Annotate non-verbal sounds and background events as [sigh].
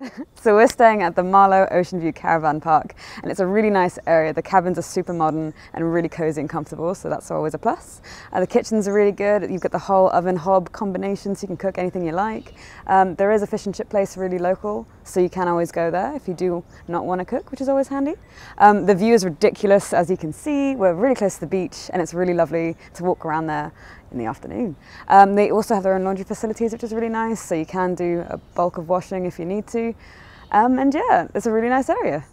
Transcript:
[laughs] so we're staying at the Marlo Ocean View Caravan Park and it's a really nice area. The cabins are super modern and really cozy and comfortable so that's always a plus. Uh, the kitchens are really good. You've got the whole oven hob combination so you can cook anything you like. Um, there is a fish and chip place really local so you can always go there if you do not want to cook which is always handy. Um, the view is ridiculous as you can see. We're really close to the beach and it's really lovely to walk around there in the afternoon. Um, they also have their own laundry facilities, which is really nice, so you can do a bulk of washing if you need to. Um, and yeah, it's a really nice area.